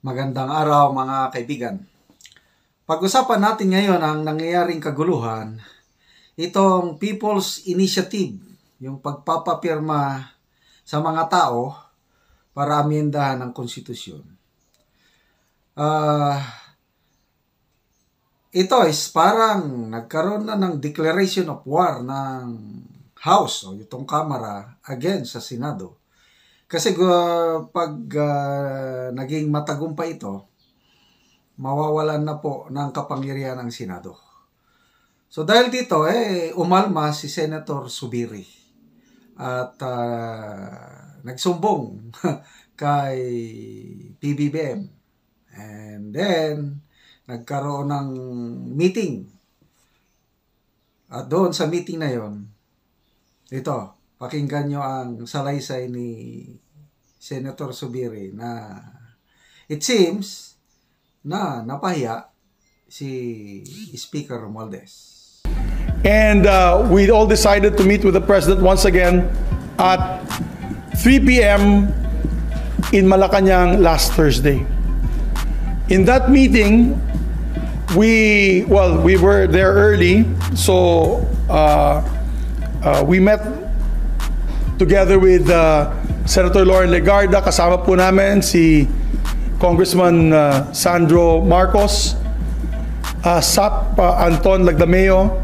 Magandang araw mga kaibigan. Pag-usapan natin ngayon ang nangyayaring kaguluhan, itong People's Initiative, yung pagpapapirma sa mga tao para amyendahan ang konstitusyon. Uh, ito is parang nagkaroon na ng declaration of war ng House o itong Kamara against sa Senado kasi uh, pag uh, naging matagumpay ito, mawawalan na po ng kapangyarihan ang Senado. So dahil dito, eh, umalma si Senator Subiri at uh, nagsumbong kay PBBM. And then, nagkaroon ng meeting. At doon sa meeting na yon, ito, pakinggan nyo ang salaysay ni Senator Subiri na it seems na napahiya si Speaker Romualdez. And uh, we all decided to meet with the President once again at 3 p.m. in Malacanang last Thursday. In that meeting, we, well, we were there early, so uh, uh, we met together with uh, Senator Lauren Legarda. Kasama po namin si Congressman uh, Sandro Marcos, uh, Sap uh, Anton Lagdameo,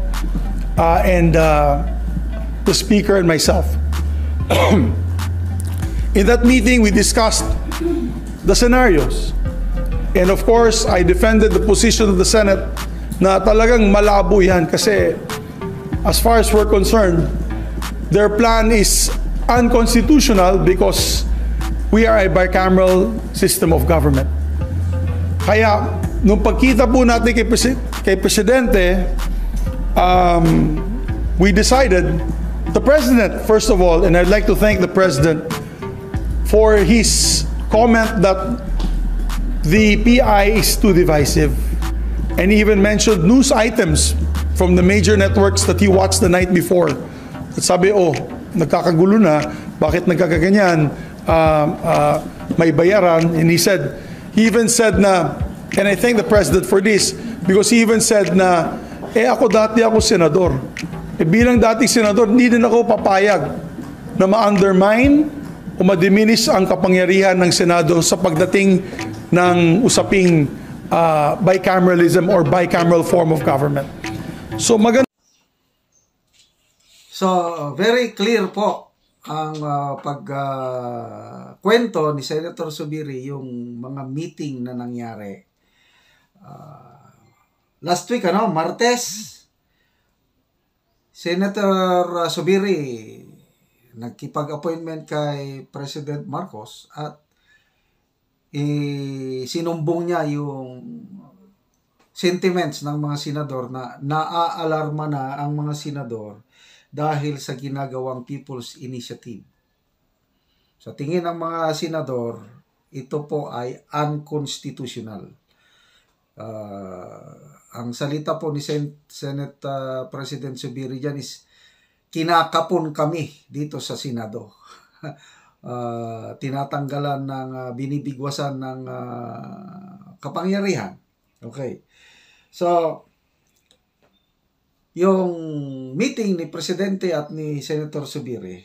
uh, and uh, the Speaker and myself. In that meeting, we discussed the scenarios. And of course, I defended the position of the Senate na talagang malabo yan kasi as far as we're concerned, their plan is unconstitutional because we are a bicameral system of government. Kaya, nung pagkita po natin kay, Presi- kay Presidente, um, we decided, the President, first of all, and I'd like to thank the President for his comment that the PI is too divisive and he even mentioned news items from the major networks that he watched the night before. At sabi, oh, nagkakagulo na, bakit nagkakaganyan, uh, uh, may bayaran. And he said, he even said na, and I thank the President for this, because he even said na, eh ako dati ako senador. Eh bilang dating senador, hindi din ako papayag na ma-undermine o ma-diminish ang kapangyarihan ng Senado sa pagdating ng usaping uh, bicameralism or bicameral form of government. So maganda So, very clear po ang uh, pagkwento uh, ni Senator Subiri yung mga meeting na nangyari. Uh, last week, ano, Martes, Senator Subiri nagkipag-appointment kay President Marcos at eh, sinumbong niya yung sentiments ng mga senador na naaalarma na ang mga senador dahil sa ginagawang People's Initiative. Sa tingin ng mga senador, ito po ay unconstitutional. Uh, ang salita po ni Sen- Senate uh, President Subiri dyan is kinakapon kami dito sa Senado. uh, tinatanggalan ng uh, binibigwasan ng uh, kapangyarihan. Okay. So, yung meeting ni Presidente at ni Senator Subiri,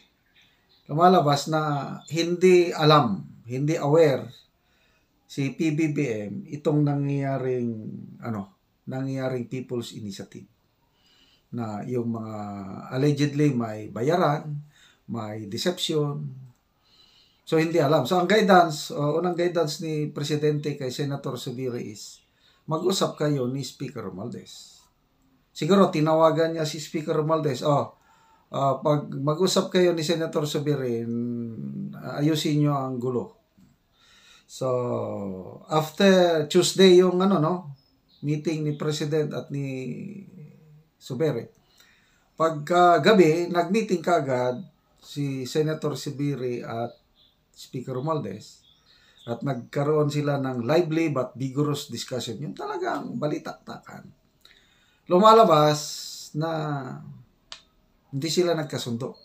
lumalabas na hindi alam, hindi aware si PBBM itong nangyayaring ano, nangyayaring People's Initiative na yung mga allegedly may bayaran, may deception. So hindi alam. So ang guidance, uh, unang guidance ni Presidente kay Senator Subiri is mag-usap kayo ni Speaker Romualdez Siguro tinawagan niya si Speaker Romualdez, oh, uh, pag mag-usap kayo ni Senator Sobirin, ayusin niyo ang gulo. So, after Tuesday yung ano no, meeting ni President at ni Subiri. Pagka gabi, nag-meeting kagad si Senator Sibiri at Speaker Romualdez at nagkaroon sila ng lively but vigorous discussion. Yung talagang balitaktakan lumalabas na hindi sila nagkasundo.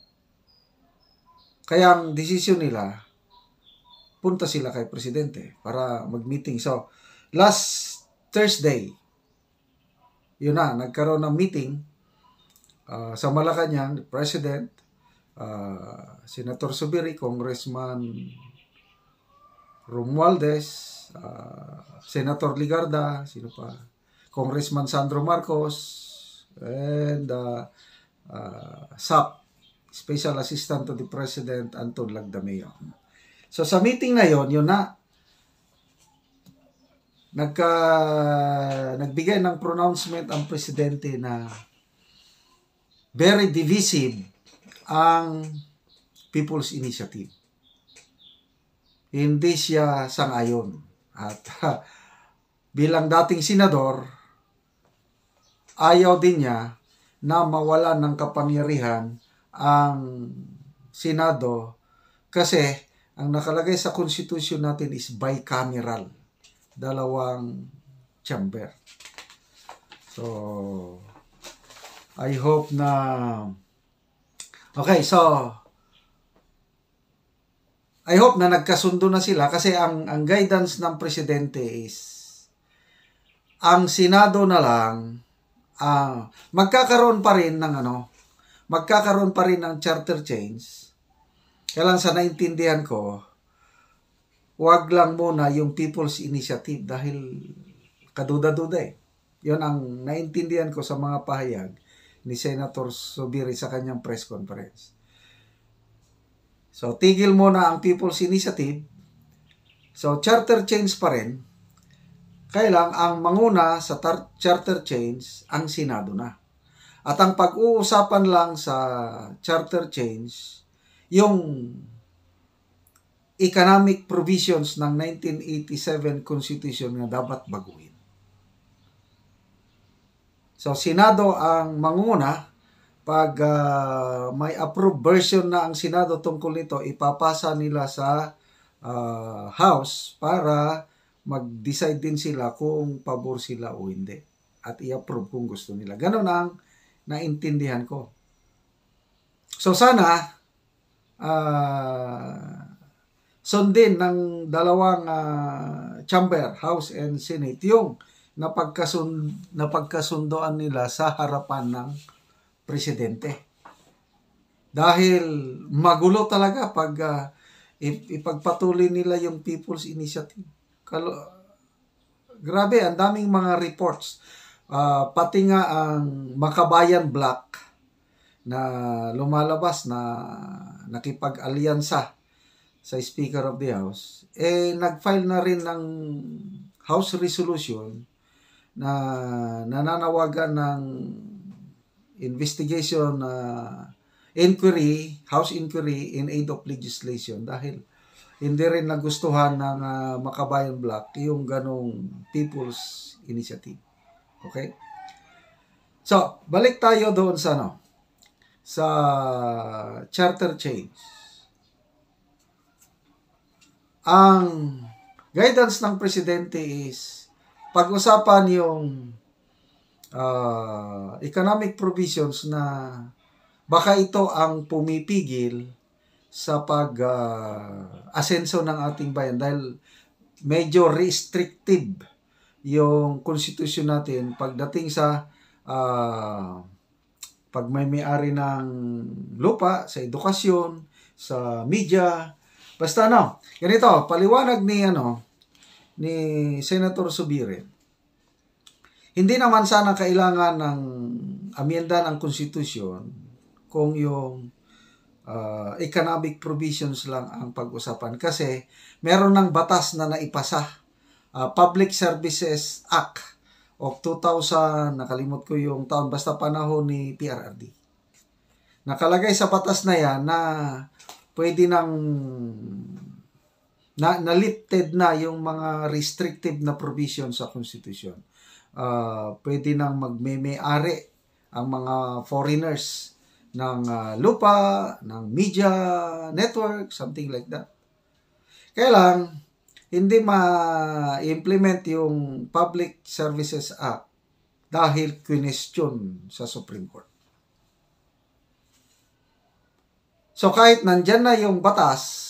Kaya ang desisyon nila, punta sila kay presidente para mag-meeting. So, last Thursday, yun na, nagkaroon ng meeting uh, sa Malacanang, President, uh, Senator Subiri, Congressman Romualdez, uh, Senator Ligarda, sino pa? Congressman Sandro Marcos, and uh, uh, SAP, Special Assistant to the President, Anton Lagdameo. So sa meeting na yon, yun na, nagka, nagbigay ng pronouncement ang presidente na very divisive ang People's Initiative. Hindi siya sangayon. At bilang dating senador, ayaw din niya na mawala ng kapangyarihan ang Senado kasi ang nakalagay sa konstitusyon natin is bicameral. Dalawang chamber. So, I hope na Okay, so I hope na nagkasundo na sila kasi ang ang guidance ng presidente is ang Senado na lang uh, magkakaroon pa rin ng ano, magkakaroon pa rin ng charter change. Kailan sa naintindihan ko, wag lang muna yung People's Initiative dahil kaduda-duda eh. Yun ang naintindihan ko sa mga pahayag ni Senator Subiri sa kanyang press conference. So, tigil muna ang People's Initiative. So, charter change pa rin. Kailang ang manguna sa charter change ang Senado na. At ang pag-uusapan lang sa charter change, yung economic provisions ng 1987 Constitution na dapat baguhin. So, Senado ang manguna pag uh, may approved version na ang Senado tungkol nito, ipapasa nila sa uh, House para mag-decide din sila kung pabor sila o hindi. At i-approve kung gusto nila. Ganon ang naintindihan ko. So sana, uh, sundin ng dalawang uh, chamber, House and Senate, yung napagkasund, napagkasundoan nila sa harapan ng presidente. Dahil magulo talaga pag uh, ipagpatuloy nila yung People's Initiative. Kalo, grabe, ang daming mga reports. Uh, pati nga ang Makabayan Black na lumalabas na nakipag-alyansa sa Speaker of the House, eh nag-file na rin ng House Resolution na nananawagan ng investigation na uh, inquiry, House inquiry in aid of legislation dahil hindi rin nagustuhan ng uh, Makabayan Black yung ganong People's Initiative. Okay? So, balik tayo doon sa ano, sa charter change. Ang guidance ng presidente is pag-usapan yung uh, economic provisions na baka ito ang pumipigil sa pag-asenso uh, ng ating bayan dahil medyo restrictive yung konstitusyon natin pagdating sa uh, pag may may-ari ng lupa, sa edukasyon, sa media, basta ano, ganito, paliwanag ni ano ni Senator Subire. Hindi naman sana kailangan ng amyenda ng konstitusyon kung yung uh, economic provisions lang ang pag-usapan kasi meron ng batas na naipasa. Uh, Public Services Act of 2000 nakalimot ko yung taon basta panahon ni PRRD nakalagay sa batas na yan na pwede nang na, na lifted na yung mga restrictive na provisions sa constitution uh, pwede nang magme-may-ari ang mga foreigners ng uh, lupa, ng media network, something like that. Kaya lang, hindi ma-implement yung Public Services Act dahil question sa Supreme Court. So kahit nandyan na yung batas,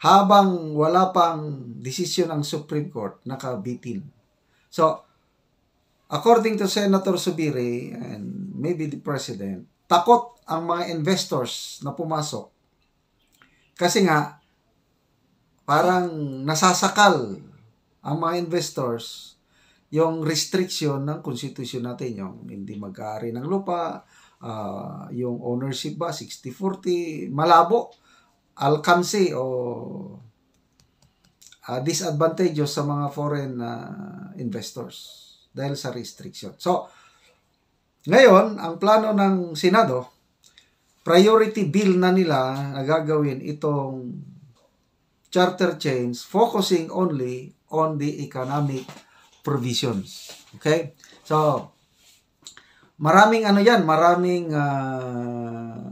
habang wala pang desisyon ng Supreme Court, nakabitin. So, according to Senator Subiri and maybe the President, takot ang mga investors na pumasok. Kasi nga, parang nasasakal ang mga investors yung restriction ng konstitusyon natin, yung hindi mag-aari ng lupa, uh, yung ownership ba, 60-40, malabo alcance o uh, disadvantageous sa mga foreign uh, investors dahil sa restriction. So, ngayon, ang plano ng Senado, priority bill na nila na gagawin itong charter change focusing only on the economic provisions. Okay? So, maraming ano yan, maraming uh,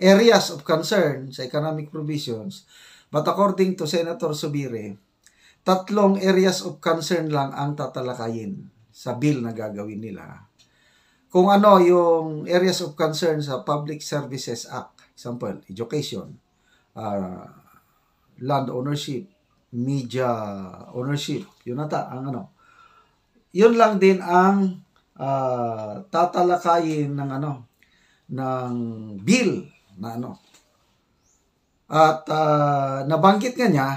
areas of concern sa economic provisions. But according to Senator Subire, tatlong areas of concern lang ang tatalakayin sa bill na gagawin nila. Kung ano yung areas of concern sa Public Services Act, example, education, uh, land ownership, media ownership, yun ata ang ano. Yun lang din ang uh, tatalakayin ng ano ng bill na ano. At uh, nabanggit nga niya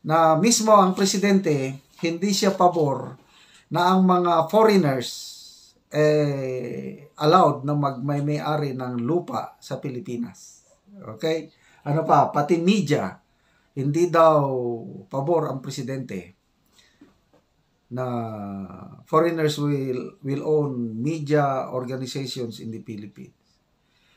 na mismo ang presidente hindi siya pabor na ang mga foreigners eh, allowed na magmay-ari ng lupa sa Pilipinas. Okay? Ano pa, pati media, hindi daw pabor ang presidente na foreigners will will own media organizations in the Philippines.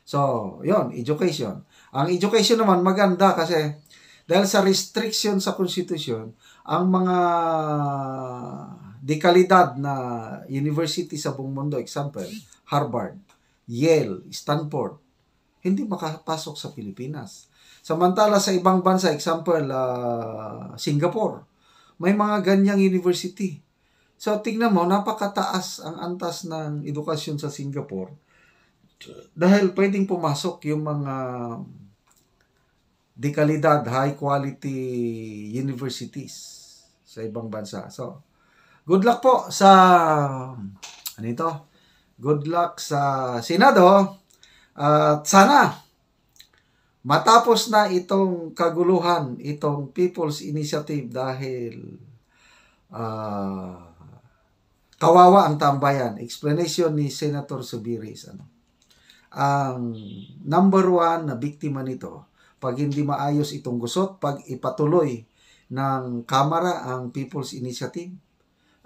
So, yon education. Ang education naman maganda kasi dahil sa restriction sa konstitusyon, ang mga dekalidad na university sa buong mundo, example, Harvard, Yale, Stanford, hindi makapasok sa Pilipinas. Samantala sa ibang bansa, example, uh, Singapore, may mga ganyang university. So, tingnan mo, napakataas ang antas ng edukasyon sa Singapore dahil pwedeng pumasok yung mga dekalidad, high quality universities sa ibang bansa. So, good luck po sa ano ito? Good luck sa Senado. At sana matapos na itong kaguluhan, itong People's Initiative dahil uh, kawawa ang tambayan. Explanation ni Senator Subiris. Ano? ang number one na biktima nito pag hindi maayos itong gusot, pag ipatuloy ng Kamara ang People's Initiative,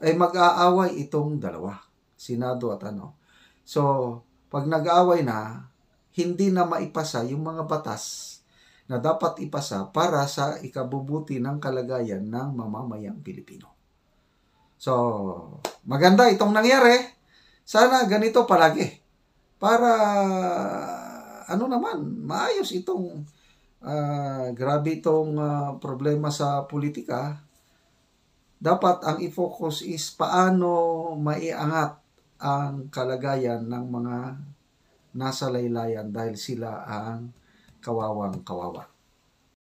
ay mag-aaway itong dalawa, Senado at ano. So, pag nag-aaway na, hindi na maipasa yung mga batas na dapat ipasa para sa ikabubuti ng kalagayan ng mamamayang Pilipino. So, maganda itong nangyari. Sana ganito palagi para ano naman, maayos itong uh, grabe itong uh, problema sa politika. Dapat ang i-focus is paano maiangat ang kalagayan ng mga nasa laylayan dahil sila ang kawawang kawawa.